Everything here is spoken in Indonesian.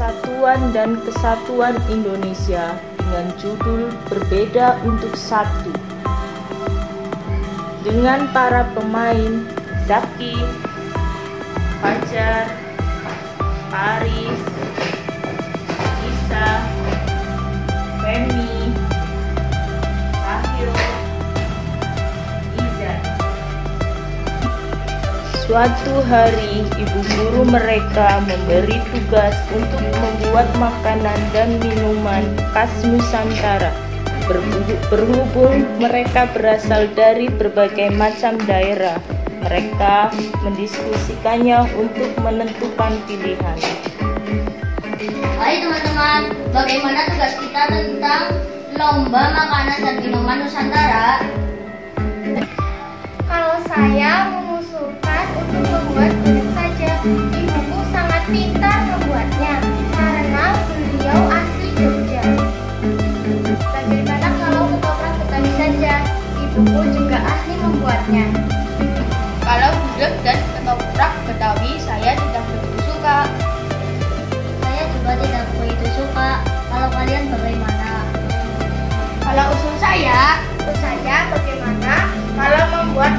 Persatuan dan Kesatuan Indonesia dengan judul Berbeda untuk Satu. Dengan para pemain Zaki, Fajar, Paris, Suatu hari, ibu guru mereka memberi tugas untuk membuat makanan dan minuman khas Nusantara. Berhubung mereka berasal dari berbagai macam daerah, mereka mendiskusikannya untuk menentukan pilihan. Hai teman-teman, bagaimana tugas kita tentang lomba makanan dan minuman Nusantara? Joko juga ahli membuatnya. Kalau gudeg dan ketoprak Betawi saya tidak begitu suka. Saya juga tidak begitu suka. Kalau kalian bagaimana? Kalau usul saya, usul saya bagaimana kalau membuat